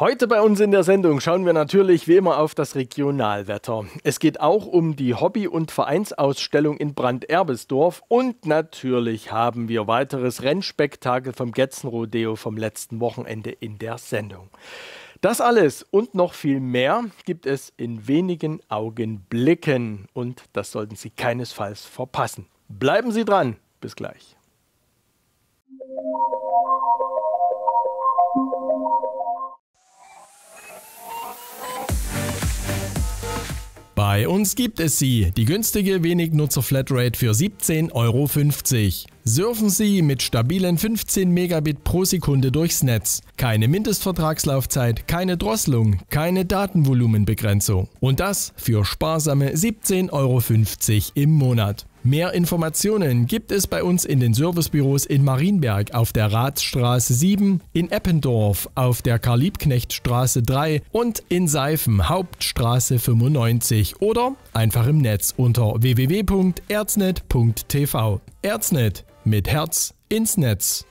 Heute bei uns in der Sendung schauen wir natürlich wie immer auf das Regionalwetter. Es geht auch um die Hobby- und Vereinsausstellung in Brand-Erbesdorf und natürlich haben wir weiteres Rennspektakel vom Getzenrodeo vom letzten Wochenende in der Sendung. Das alles und noch viel mehr gibt es in wenigen Augenblicken und das sollten Sie keinesfalls verpassen. Bleiben Sie dran. Bis gleich. Bei uns gibt es sie, die günstige Wenig-Nutzer-Flatrate für 17,50 Euro. Surfen Sie mit stabilen 15 Megabit pro Sekunde durchs Netz. Keine Mindestvertragslaufzeit, keine Drosselung, keine Datenvolumenbegrenzung. Und das für sparsame 17,50 Euro im Monat. Mehr Informationen gibt es bei uns in den Servicebüros in Marienberg auf der Ratsstraße 7, in Eppendorf auf der Karl-Liebknecht-Straße 3 und in Seifen Hauptstraße 95 oder einfach im Netz unter www.erznet.tv. Erznet mit Herz ins Netz.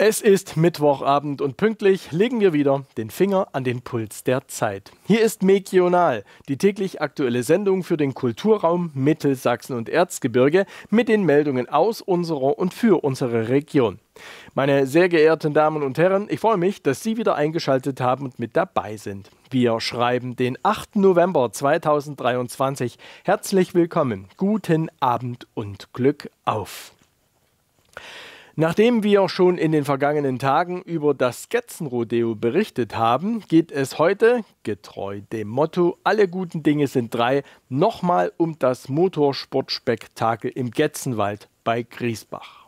Es ist Mittwochabend und pünktlich legen wir wieder den Finger an den Puls der Zeit. Hier ist Megional, die täglich aktuelle Sendung für den Kulturraum Mittelsachsen und Erzgebirge mit den Meldungen aus unserer und für unsere Region. Meine sehr geehrten Damen und Herren, ich freue mich, dass Sie wieder eingeschaltet haben und mit dabei sind. Wir schreiben den 8. November 2023. Herzlich willkommen, guten Abend und Glück auf. Nachdem wir schon in den vergangenen Tagen über das Sketzenrodeo berichtet haben, geht es heute, getreu dem Motto Alle guten Dinge sind drei, nochmal um das Motorsportspektakel im Getzenwald bei Griesbach.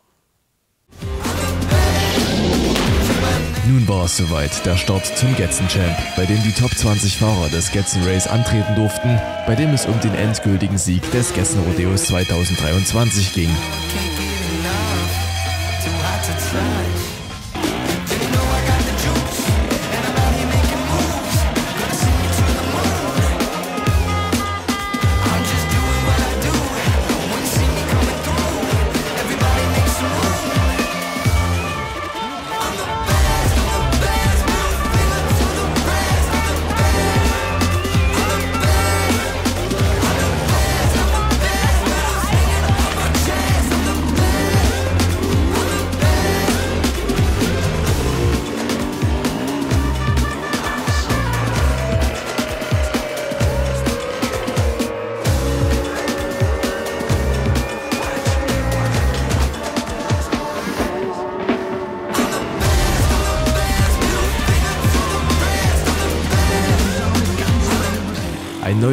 Nun war es soweit, der Start zum Getzenchamp, bei dem die Top 20 Fahrer des Getzen Race antreten durften, bei dem es um den endgültigen Sieg des Getzenrodeos 2023 ging. to tell.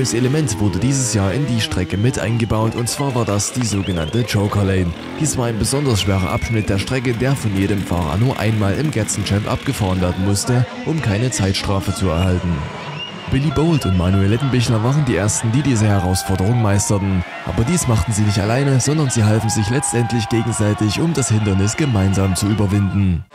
Neues Element wurde dieses Jahr in die Strecke mit eingebaut und zwar war das die sogenannte Joker Lane. Dies war ein besonders schwerer Abschnitt der Strecke, der von jedem Fahrer nur einmal im Getzenchamp abgefahren werden musste, um keine Zeitstrafe zu erhalten. Billy Bolt und Manuel Lettenbichler waren die ersten, die diese Herausforderung meisterten. Aber dies machten sie nicht alleine, sondern sie halfen sich letztendlich gegenseitig, um das Hindernis gemeinsam zu überwinden.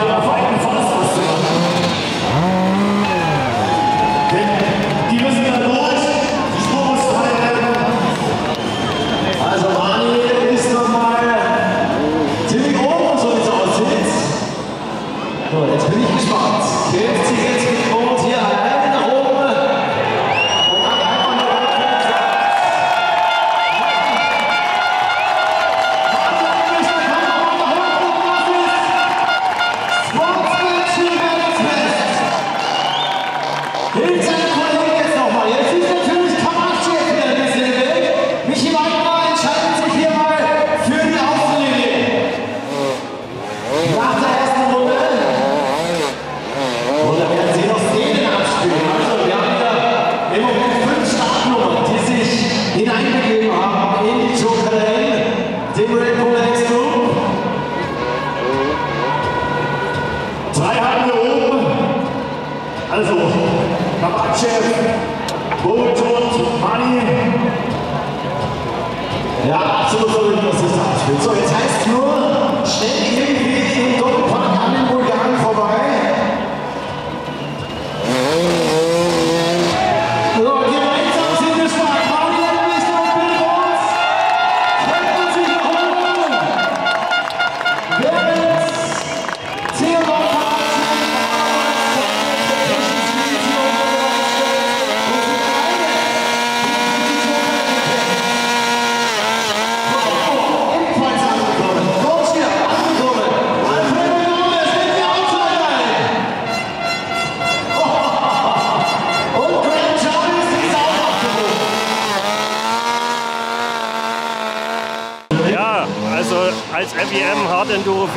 Hallelujah.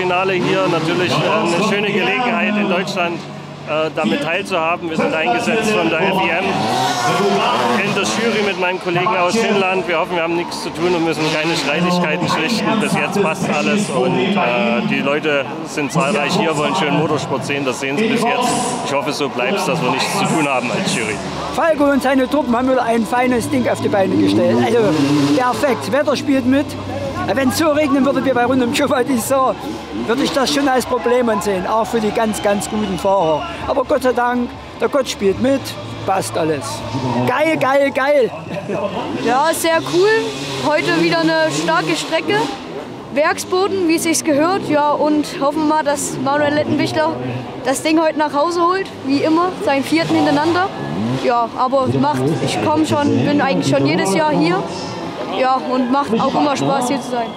Finale hier natürlich äh, eine schöne Gelegenheit in Deutschland äh, damit teilzuhaben. Wir sind eingesetzt von der FIM in der Jury mit meinen Kollegen aus Finnland. Wir hoffen, wir haben nichts zu tun und müssen keine Streitigkeiten schlichten. Bis jetzt passt alles und äh, die Leute sind zahlreich hier, wollen schön Motorsport sehen. Das sehen sie bis jetzt. Ich hoffe, so bleibt es, dass wir nichts zu tun haben als Jury. Falco und seine Truppen haben wieder ein feines Ding auf die Beine gestellt. Also perfekt. Wetter spielt mit. Wenn es so regnen würde wie bei rund um so, würde ich das schon als Problem ansehen, auch für die ganz, ganz guten Fahrer. Aber Gott sei Dank, der Gott spielt mit, passt alles. Geil, geil, geil. Ja, sehr cool. Heute wieder eine starke Strecke. Werksboden, wie es sich gehört. Ja, und hoffen wir mal, dass Manuel Lettenbichler das Ding heute nach Hause holt, wie immer, seinen vierten hintereinander. Ja, aber macht, ich komme schon, bin eigentlich schon jedes Jahr hier. Ja, und macht auch immer Spaß hier zu sein.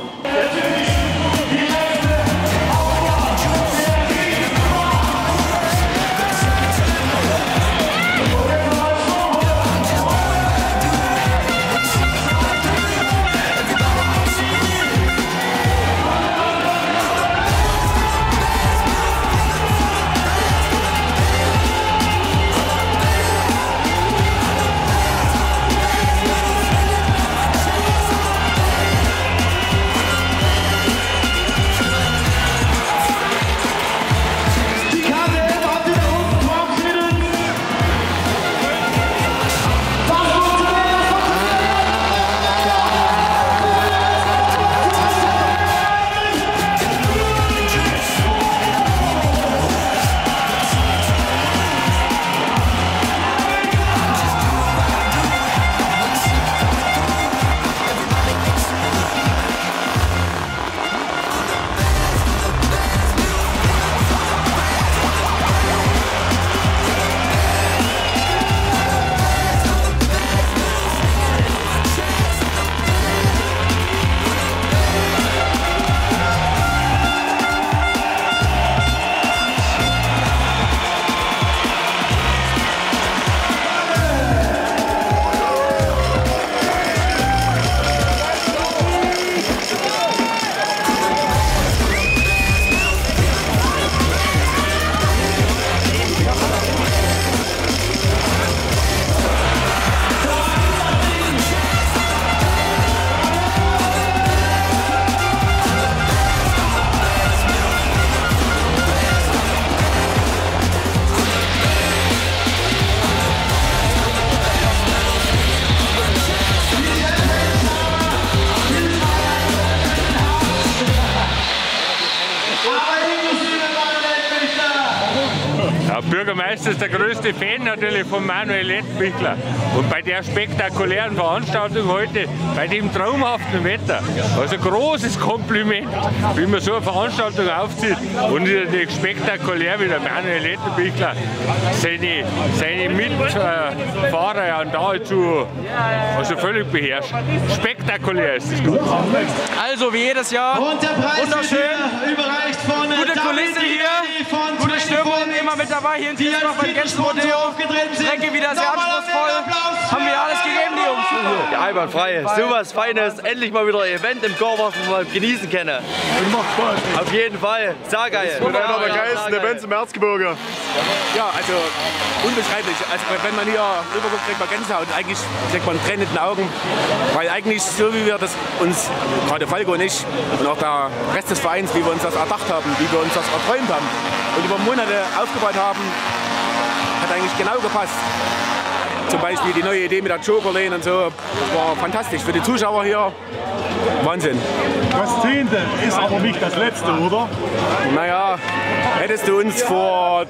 Ist der größte Fan natürlich von Manuel Lettenbichler. Und bei der spektakulären Veranstaltung heute, bei dem traumhaften Wetter, also großes Kompliment, wie man so eine Veranstaltung aufzieht und natürlich spektakulär wie der Manuel Lettenbichler seine, seine Mitfahrer und nahezu also völlig beherrscht. Spektakulär ist Ganze. Also wie jedes Jahr, wunderschön, gute Kulisse hier, gute Stimmung, immer mit dabei. Hier in Diesbach beim Gänserodeo. Strecke wieder sehr anspruchsvoll, haben wir alles gegeben, die Jungs. Ja, einwandfrei, sowas Feines, endlich mal wieder ein Event im Chor, was wir mal genießen können. Macht Spaß. Auf jeden Fall, sehr geil. Das wird einer der geilsten Events im Erzgebirge. Ja, also unbeschreiblich. Also wenn man hier rüberguckt, kriegt man Gänsehaut. Eigentlich kriegt man Tränen in den Augen. Weil eigentlich so wie wir das uns, gerade Falco und ich und auch der Rest des Vereins, wie wir uns das erdacht haben, wie wir uns das erträumt haben und über Monate aufgebaut haben, hat eigentlich genau gepasst. Zum Beispiel die neue Idee mit der Joker Lane und so. Das war fantastisch. Für die Zuschauer hier Wahnsinn. Das Zehnte ist aber nicht das Letzte, oder? Naja, hättest du uns vor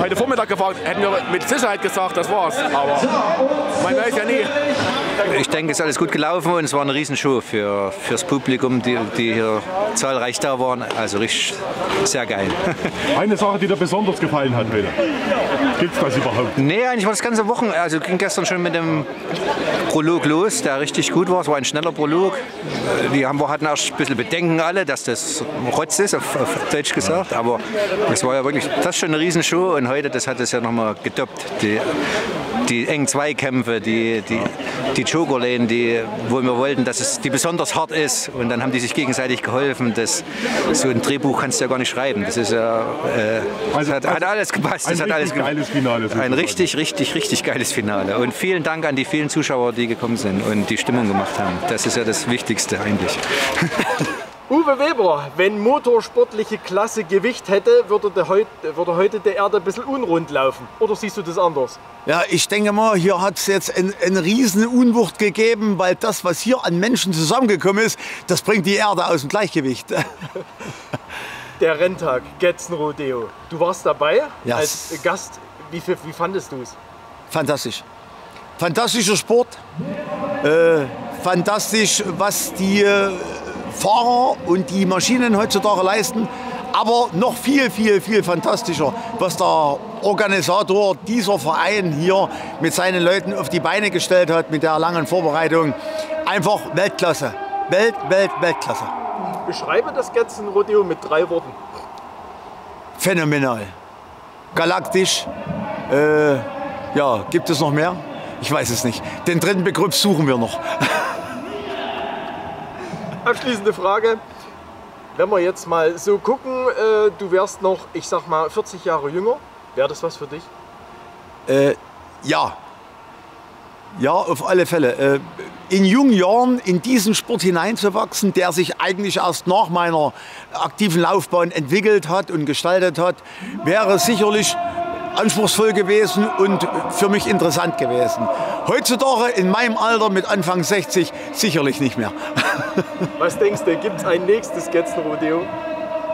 heute Vormittag gefragt, hätten wir mit Sicherheit gesagt, das war's. Aber man weiß ja nie. Ich denke, es ist alles gut gelaufen und es war eine Riesenshow für fürs Publikum, die, die hier zahlreich da waren. Also richtig sehr geil. Eine Sache, die dir besonders gefallen hat heute. Gibt es das überhaupt? Nee, eigentlich war das ganze Wochen. Also ging gestern schon mit dem Prolog los, der richtig gut war. Es war ein schneller Prolog. Die haben, wir hatten erst ein bisschen Bedenken alle, dass das Rotz ist, auf, auf Deutsch gesagt. Aber es war ja wirklich, das ist schon eine Riesenshow und heute, das hat es ja nochmal gedoppt. Die, die engen Zweikämpfe, die, die, die Joker-Lane, die, wo wir wollten, dass es die besonders hart ist. Und dann haben die sich gegenseitig geholfen. Das, so ein Drehbuch kannst du ja gar nicht schreiben. Das ist ja, äh, das hat, hat alles gepasst. Ein alles richtig geiles Finale. ein richtig, richtig, richtig geiles Finale. Und vielen Dank an die vielen Zuschauer, die gekommen sind und die Stimmung gemacht haben. Das ist ja das Wichtigste eigentlich. Uwe Weber, wenn motorsportliche Klasse Gewicht hätte, würde, der heut, würde heute der Erde ein bisschen unrund laufen. Oder siehst du das anders? Ja, ich denke mal, hier hat es jetzt eine ein riesen Unwucht gegeben, weil das, was hier an Menschen zusammengekommen ist, das bringt die Erde aus dem Gleichgewicht. Der Renntag, Getzen Rodeo. Du warst dabei Ja. als Gast. Wie, wie fandest du es? Fantastisch. Fantastischer Sport. Äh, fantastisch, was die äh, Fahrer und die Maschinen heutzutage leisten. Aber noch viel, viel, viel fantastischer, was der Organisator dieser Verein hier mit seinen Leuten auf die Beine gestellt hat, mit der langen Vorbereitung. Einfach Weltklasse. Welt, Welt, Weltklasse. Beschreibe das Getzen Rodeo mit drei Worten. Phänomenal. Galaktisch. Äh, ja, gibt es noch mehr? Ich weiß es nicht. Den dritten Begriff suchen wir noch. Abschließende Frage. Wenn wir jetzt mal so gucken, äh, du wärst noch, ich sag mal, 40 Jahre jünger. Wäre das was für dich? Äh, ja. Ja, auf alle Fälle. Äh, in jungen Jahren in diesen Sport hineinzuwachsen, der sich eigentlich erst nach meiner aktiven Laufbahn entwickelt hat und gestaltet hat, wäre sicherlich anspruchsvoll gewesen und für mich interessant gewesen. Heutzutage in meinem Alter mit Anfang 60 sicherlich nicht mehr. Was denkst du, gibt es ein nächstes Getzen Rodeo?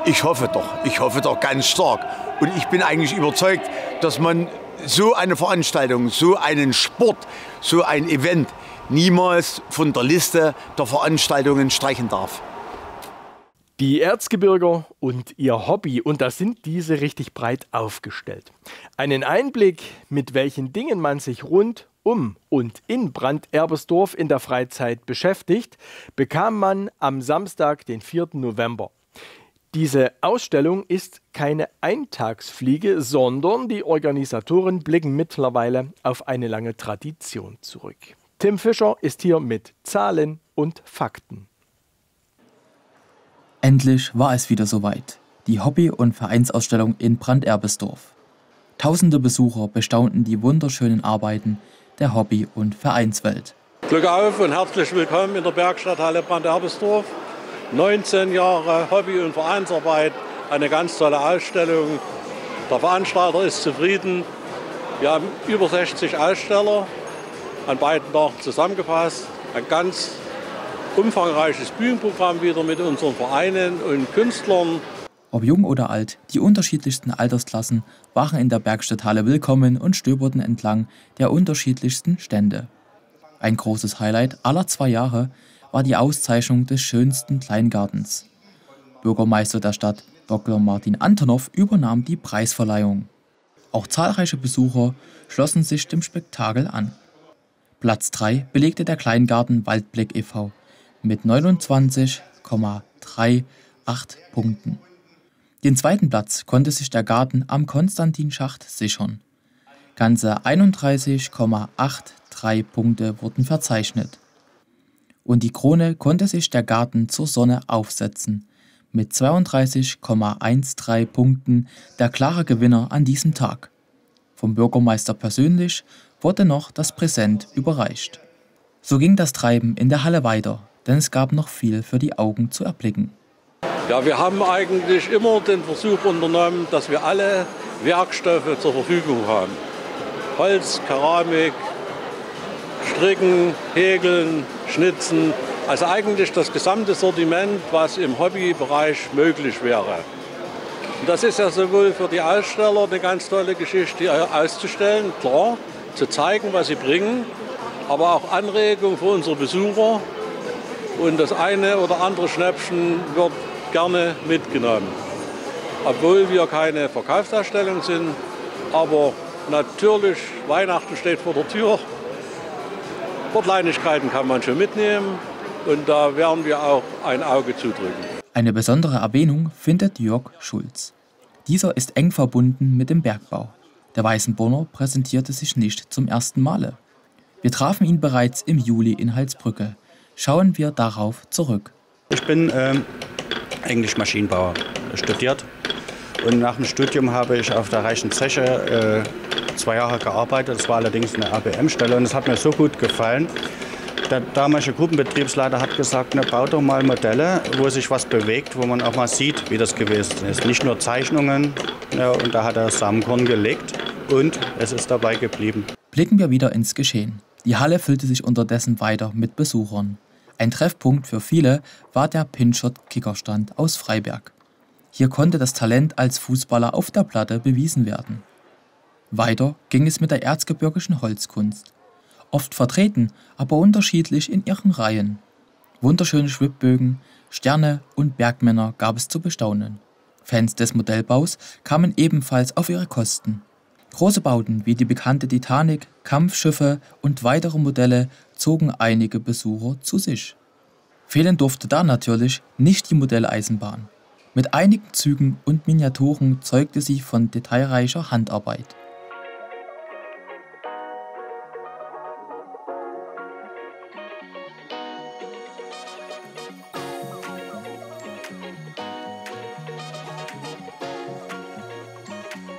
Ich hoffe doch, ich hoffe doch ganz stark. Und ich bin eigentlich überzeugt, dass man so eine Veranstaltung, so einen Sport, so ein Event niemals von der Liste der Veranstaltungen streichen darf. Die Erzgebirger und ihr Hobby, und da sind diese richtig breit aufgestellt. Einen Einblick, mit welchen Dingen man sich rund um und in Branderbesdorf in der Freizeit beschäftigt, bekam man am Samstag, den 4. November. Diese Ausstellung ist keine Eintagsfliege, sondern die Organisatoren blicken mittlerweile auf eine lange Tradition zurück. Tim Fischer ist hier mit Zahlen und Fakten. Endlich war es wieder soweit. Die Hobby- und Vereinsausstellung in Branderbesdorf. Tausende Besucher bestaunten die wunderschönen Arbeiten der Hobby- und Vereinswelt. Glück auf und herzlich willkommen in der Bergstadthalle Branderbesdorf. 19 Jahre Hobby- und Vereinsarbeit, eine ganz tolle Ausstellung. Der Veranstalter ist zufrieden. Wir haben über 60 Aussteller an beiden Tagen zusammengefasst. Ein ganz umfangreiches Bühnenprogramm wieder mit unseren Vereinen und Künstlern. Ob jung oder alt, die unterschiedlichsten Altersklassen waren in der Bergstadthalle willkommen und stöberten entlang der unterschiedlichsten Stände. Ein großes Highlight aller zwei Jahre war die Auszeichnung des schönsten Kleingartens. Bürgermeister der Stadt Dr. Martin Antonow übernahm die Preisverleihung. Auch zahlreiche Besucher schlossen sich dem Spektakel an. Platz 3 belegte der Kleingarten Waldblick e.V. mit 29,38 Punkten. Den zweiten Platz konnte sich der Garten am Konstantinschacht sichern. Ganze 31,83 Punkte wurden verzeichnet. Und die Krone konnte sich der Garten zur Sonne aufsetzen. Mit 32,13 Punkten der klare Gewinner an diesem Tag. Vom Bürgermeister persönlich wurde noch das Präsent überreicht. So ging das Treiben in der Halle weiter, denn es gab noch viel für die Augen zu erblicken. Ja, wir haben eigentlich immer den Versuch unternommen, dass wir alle Werkstoffe zur Verfügung haben. Holz, Keramik, Stricken, Häkeln, Schnitzen. Also eigentlich das gesamte Sortiment, was im Hobbybereich möglich wäre. Und das ist ja sowohl für die Aussteller eine ganz tolle Geschichte auszustellen, klar, zu zeigen, was sie bringen, aber auch Anregung für unsere Besucher. Und das eine oder andere Schnäppchen wird gerne mitgenommen. Obwohl wir keine Verkaufsausstellung sind, aber natürlich, Weihnachten steht vor der Tür. Kleinigkeiten kann man schon mitnehmen und da werden wir auch ein Auge zudrücken. Eine besondere Erwähnung findet Jörg Schulz. Dieser ist eng verbunden mit dem Bergbau. Der Weißenbrunner präsentierte sich nicht zum ersten Male. Wir trafen ihn bereits im Juli in Halsbrücke. Schauen wir darauf zurück. Ich bin ähm, Englisch Maschinenbauer studiert. Und nach dem Studium habe ich auf der Reichen Zeche äh, zwei Jahre gearbeitet. Das war allerdings eine ABM-Stelle und es hat mir so gut gefallen. Der damalige Gruppenbetriebsleiter hat gesagt, ne, bau doch mal Modelle, wo sich was bewegt, wo man auch mal sieht, wie das gewesen ist. Nicht nur Zeichnungen. Ja, und da hat er Samenkorn gelegt und es ist dabei geblieben. Blicken wir wieder ins Geschehen. Die Halle füllte sich unterdessen weiter mit Besuchern. Ein Treffpunkt für viele war der Pinshot Kickerstand aus Freiberg. Hier konnte das Talent als Fußballer auf der Platte bewiesen werden. Weiter ging es mit der erzgebirgischen Holzkunst. Oft vertreten, aber unterschiedlich in ihren Reihen. Wunderschöne Schwibbögen, Sterne und Bergmänner gab es zu bestaunen. Fans des Modellbaus kamen ebenfalls auf ihre Kosten. Große Bauten wie die bekannte Titanic, Kampfschiffe und weitere Modelle zogen einige Besucher zu sich. Fehlen durfte da natürlich nicht die Modelleisenbahn. Mit einigen Zügen und Miniaturen zeugte sie von detailreicher Handarbeit.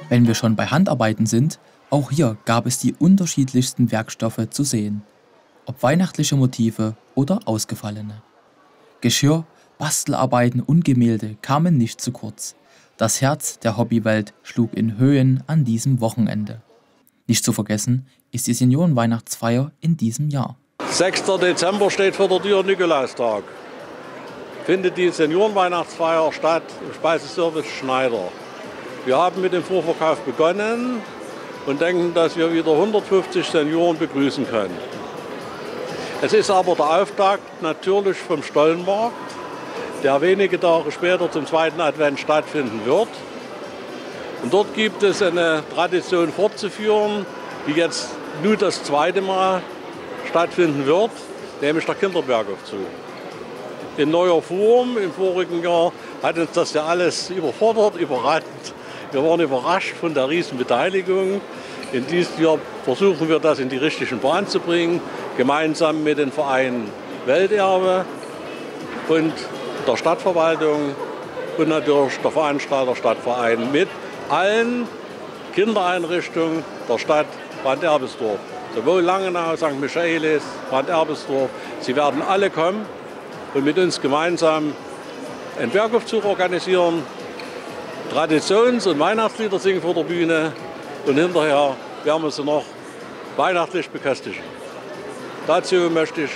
Wenn wir schon bei Handarbeiten sind, auch hier gab es die unterschiedlichsten Werkstoffe zu sehen. Ob weihnachtliche Motive oder ausgefallene. Geschirr, Bastelarbeiten und Gemälde kamen nicht zu kurz. Das Herz der Hobbywelt schlug in Höhen an diesem Wochenende. Nicht zu vergessen ist die Seniorenweihnachtsfeier in diesem Jahr. 6. Dezember steht vor der Tür Nikolaustag. Findet die Seniorenweihnachtsfeier statt im Speiseservice Schneider. Wir haben mit dem Vorverkauf begonnen und denken, dass wir wieder 150 Senioren begrüßen können. Es ist aber der Auftakt natürlich vom Stollenmarkt, der wenige Tage später zum zweiten Advent stattfinden wird. Und dort gibt es eine Tradition fortzuführen, die jetzt nur das zweite Mal stattfinden wird, nämlich der Kinderbergaufzug. In neuer Form, im vorigen Jahr hat uns das ja alles überfordert, überrannt. Wir waren überrascht von der riesen Beteiligung. In diesem Jahr versuchen wir das in die richtigen Bahn zu bringen, gemeinsam mit den Vereinen Welterbe und der Stadtverwaltung und natürlich der Veranstalter Stadtverein mit allen Kindereinrichtungen der Stadt Bad Erbesdorf. Sowohl Langenau, St. Michaelis, Bad Erbesdorf. Sie werden alle kommen und mit uns gemeinsam einen Bergaufzug organisieren, Traditions- und Weihnachtslieder singen vor der Bühne und hinterher werden wir sie noch weihnachtlich beköstigen. Dazu möchte ich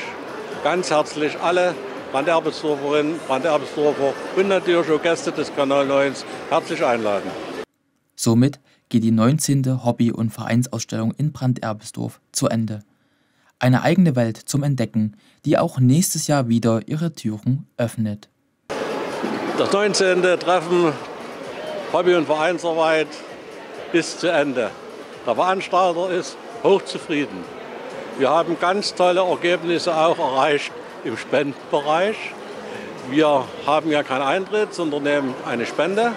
ganz herzlich alle Branderbelsdorferinnen, Branderbelsdorfer und natürlich auch Gäste des Kanal 9 herzlich einladen. Somit geht die 19. Hobby- und Vereinsausstellung in Branderbelsdorf zu Ende. Eine eigene Welt zum Entdecken, die auch nächstes Jahr wieder ihre Türen öffnet. Das 19. Treffen Hobby- und Vereinsarbeit ist zu Ende. Der Veranstalter ist hochzufrieden. Wir haben ganz tolle Ergebnisse auch erreicht im Spendenbereich. Wir haben ja keinen Eintritt, sondern nehmen eine Spende.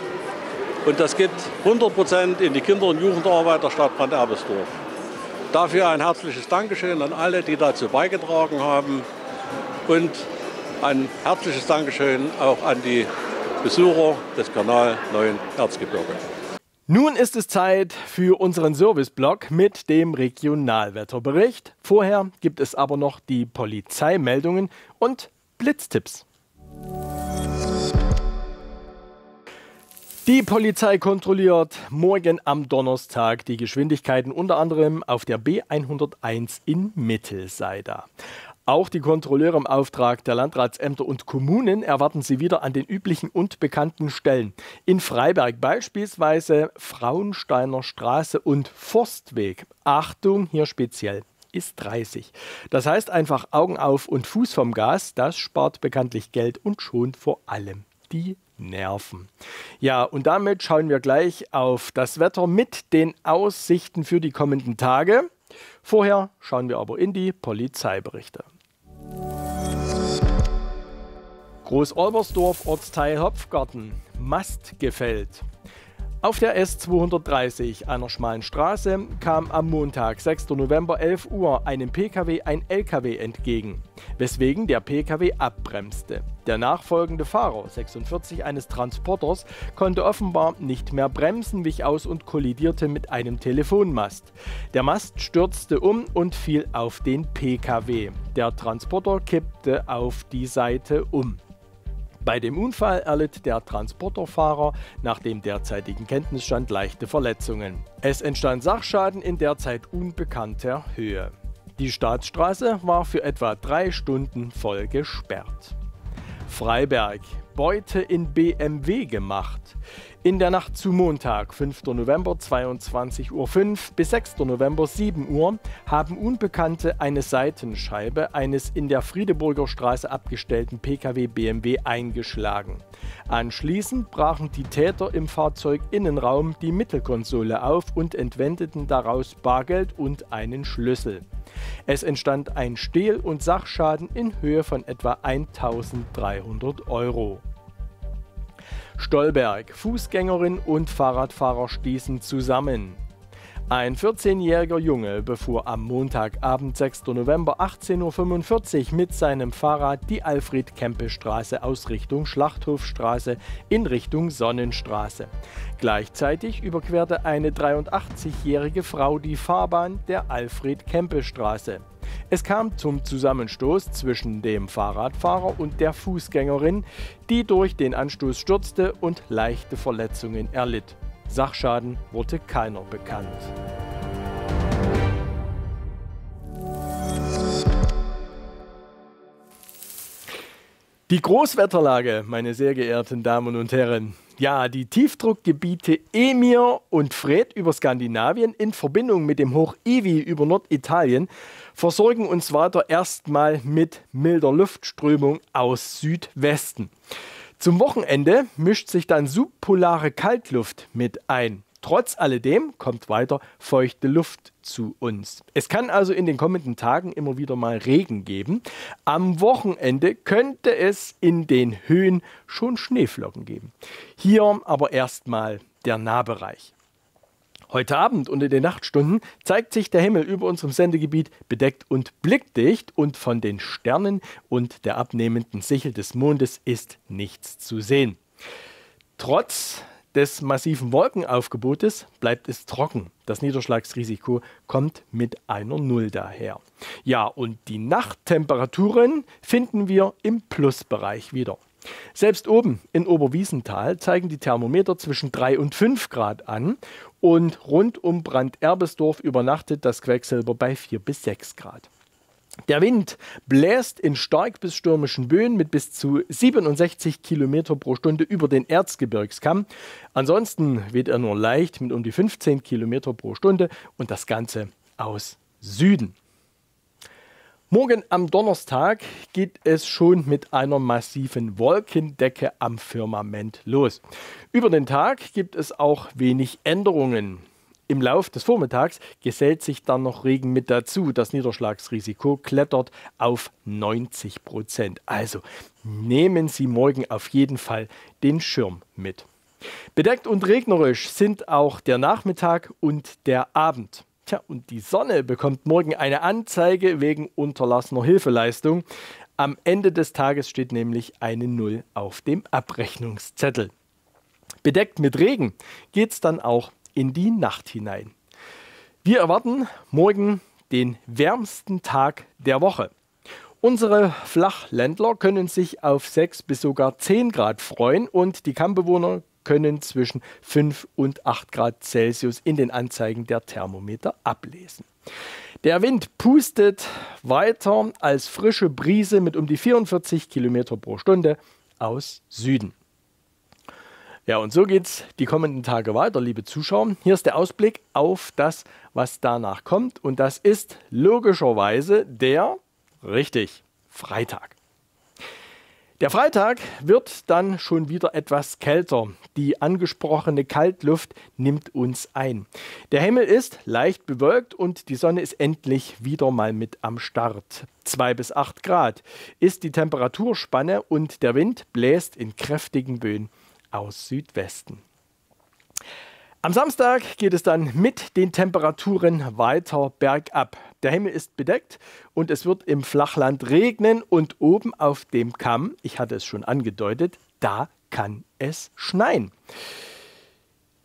Und das geht 100 Prozent in die Kinder- und Jugendarbeit der Stadt Brand-Erbesdorf. Dafür ein herzliches Dankeschön an alle, die dazu beigetragen haben. Und ein herzliches Dankeschön auch an die Besucher des Kanal 9 Erzgebirge. Nun ist es Zeit für unseren Serviceblog mit dem Regionalwetterbericht. Vorher gibt es aber noch die Polizeimeldungen und Blitztipps. Die Polizei kontrolliert morgen am Donnerstag die Geschwindigkeiten unter anderem auf der B101 in Mittelseida. Auch die Kontrolleure im Auftrag der Landratsämter und Kommunen erwarten sie wieder an den üblichen und bekannten Stellen. In Freiberg beispielsweise Frauensteiner Straße und Forstweg. Achtung, hier speziell ist 30. Das heißt einfach Augen auf und Fuß vom Gas. Das spart bekanntlich Geld und schont vor allem die Nerven. Ja, und damit schauen wir gleich auf das Wetter mit den Aussichten für die kommenden Tage. Vorher schauen wir aber in die Polizeiberichte. Groß-Olbersdorf, Ortsteil Hopfgarten, Mast gefällt. Auf der S230, einer schmalen Straße, kam am Montag, 6. November 11 Uhr, einem Pkw ein Lkw entgegen, weswegen der Pkw abbremste. Der nachfolgende Fahrer, 46 eines Transporters, konnte offenbar nicht mehr bremsen, wich aus und kollidierte mit einem Telefonmast. Der Mast stürzte um und fiel auf den Pkw. Der Transporter kippte auf die Seite um. Bei dem Unfall erlitt der Transporterfahrer nach dem derzeitigen Kenntnisstand leichte Verletzungen. Es entstand Sachschaden in derzeit unbekannter Höhe. Die Staatsstraße war für etwa drei Stunden voll gesperrt. Freiberg. Beute in BMW gemacht. In der Nacht zu Montag, 5. November 22.05 Uhr bis 6. November 7 Uhr haben Unbekannte eine Seitenscheibe eines in der Friedeburger Straße abgestellten Pkw BMW eingeschlagen. Anschließend brachen die Täter im Fahrzeuginnenraum die Mittelkonsole auf und entwendeten daraus Bargeld und einen Schlüssel. Es entstand ein Stehl- und Sachschaden in Höhe von etwa 1300 Euro. Stolberg. Fußgängerin und Fahrradfahrer stießen zusammen. Ein 14-jähriger Junge befuhr am Montagabend 6. November 18.45 Uhr mit seinem Fahrrad die Alfred-Kempe-Straße aus Richtung Schlachthofstraße in Richtung Sonnenstraße. Gleichzeitig überquerte eine 83-jährige Frau die Fahrbahn der Alfred-Kempe-Straße. Es kam zum Zusammenstoß zwischen dem Fahrradfahrer und der Fußgängerin, die durch den Anstoß stürzte und leichte Verletzungen erlitt. Sachschaden wurde keiner bekannt. Die Großwetterlage, meine sehr geehrten Damen und Herren. Ja, die Tiefdruckgebiete Emir und Fred über Skandinavien in Verbindung mit dem Hoch Ivi über Norditalien versorgen uns weiter erstmal mit milder Luftströmung aus Südwesten. Zum Wochenende mischt sich dann subpolare Kaltluft mit ein. Trotz alledem kommt weiter feuchte Luft zu uns. Es kann also in den kommenden Tagen immer wieder mal Regen geben. Am Wochenende könnte es in den Höhen schon Schneeflocken geben. Hier aber erstmal der Nahbereich. Heute Abend und in den Nachtstunden zeigt sich der Himmel über unserem Sendegebiet bedeckt und blickdicht und von den Sternen und der abnehmenden Sichel des Mondes ist nichts zu sehen. Trotz des massiven Wolkenaufgebotes bleibt es trocken. Das Niederschlagsrisiko kommt mit einer Null daher. Ja, und die Nachttemperaturen finden wir im Plusbereich wieder. Selbst oben in Oberwiesenthal zeigen die Thermometer zwischen 3 und 5 Grad an und rund um Brand-Erbesdorf übernachtet das Quecksilber bei 4 bis 6 Grad. Der Wind bläst in stark bis stürmischen Böen mit bis zu 67 km pro Stunde über den Erzgebirgskamm. Ansonsten weht er nur leicht mit um die 15 km pro Stunde und das Ganze aus Süden. Morgen am Donnerstag geht es schon mit einer massiven Wolkendecke am Firmament los. Über den Tag gibt es auch wenig Änderungen. Im Lauf des Vormittags gesellt sich dann noch Regen mit dazu. Das Niederschlagsrisiko klettert auf 90 Prozent. Also nehmen Sie morgen auf jeden Fall den Schirm mit. Bedeckt und regnerisch sind auch der Nachmittag und der Abend. Tja, und die Sonne bekommt morgen eine Anzeige wegen unterlassener Hilfeleistung. Am Ende des Tages steht nämlich eine Null auf dem Abrechnungszettel. Bedeckt mit Regen geht es dann auch in die Nacht hinein. Wir erwarten morgen den wärmsten Tag der Woche. Unsere Flachländler können sich auf 6 bis sogar 10 Grad freuen und die Kammbewohner können zwischen 5 und 8 Grad Celsius in den Anzeigen der Thermometer ablesen. Der Wind pustet weiter als frische Brise mit um die 44 Kilometer pro Stunde aus Süden. Ja, und so geht es die kommenden Tage weiter, liebe Zuschauer. Hier ist der Ausblick auf das, was danach kommt. Und das ist logischerweise der, richtig, Freitag. Der Freitag wird dann schon wieder etwas kälter. Die angesprochene Kaltluft nimmt uns ein. Der Himmel ist leicht bewölkt und die Sonne ist endlich wieder mal mit am Start. 2 bis 8 Grad ist die Temperaturspanne und der Wind bläst in kräftigen Böen aus Südwesten. Am Samstag geht es dann mit den Temperaturen weiter bergab. Der Himmel ist bedeckt und es wird im Flachland regnen und oben auf dem Kamm, ich hatte es schon angedeutet, da kann es schneien.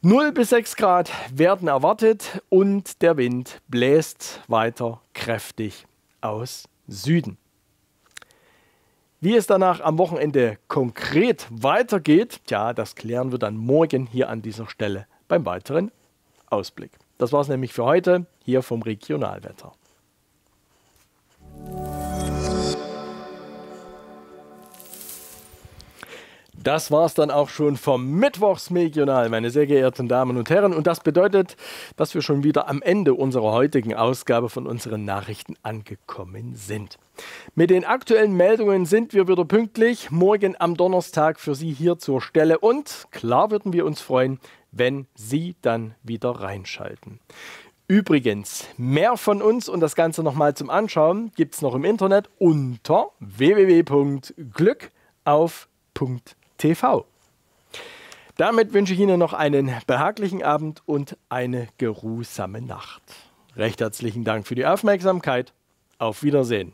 0 bis 6 Grad werden erwartet und der Wind bläst weiter kräftig aus Süden. Wie es danach am Wochenende konkret weitergeht, ja, das klären wir dann morgen hier an dieser Stelle beim weiteren Ausblick. Das war es nämlich für heute hier vom Regionalwetter. Das war es dann auch schon vom Mittwochsregional, meine sehr geehrten Damen und Herren. Und das bedeutet, dass wir schon wieder am Ende unserer heutigen Ausgabe von unseren Nachrichten angekommen sind. Mit den aktuellen Meldungen sind wir wieder pünktlich. Morgen am Donnerstag für Sie hier zur Stelle. Und klar würden wir uns freuen, wenn Sie dann wieder reinschalten. Übrigens, mehr von uns und das Ganze nochmal zum Anschauen gibt es noch im Internet unter www.glückauf.tv. Damit wünsche ich Ihnen noch einen behaglichen Abend und eine geruhsame Nacht. Recht herzlichen Dank für die Aufmerksamkeit. Auf Wiedersehen.